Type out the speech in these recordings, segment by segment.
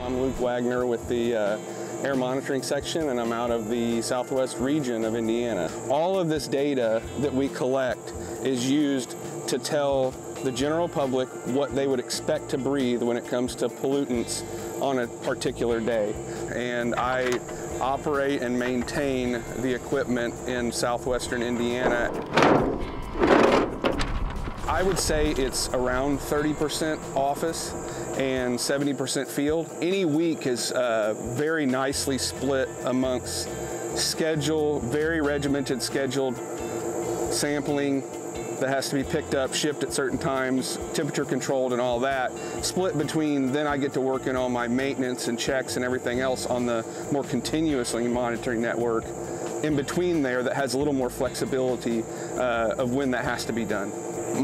I'm Luke Wagner with the uh, Air Monitoring Section and I'm out of the southwest region of Indiana. All of this data that we collect is used to tell the general public what they would expect to breathe when it comes to pollutants on a particular day. And I operate and maintain the equipment in southwestern Indiana. I would say it's around 30% office and 70% field. Any week is uh, very nicely split amongst schedule, very regimented scheduled sampling that has to be picked up, shipped at certain times, temperature controlled and all that. Split between then I get to work in all my maintenance and checks and everything else on the more continuously monitoring network in between there that has a little more flexibility uh, of when that has to be done.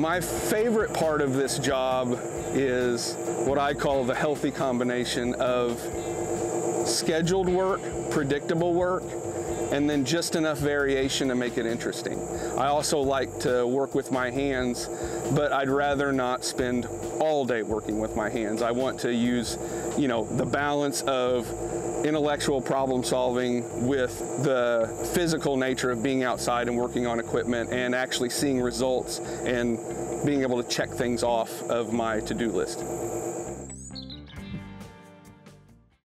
My favorite part of this job is what I call the healthy combination of scheduled work, predictable work, and then just enough variation to make it interesting. I also like to work with my hands, but I'd rather not spend all day working with my hands. I want to use, you know, the balance of intellectual problem solving with the physical nature of being outside and working on equipment and actually seeing results and being able to check things off of my to-do list.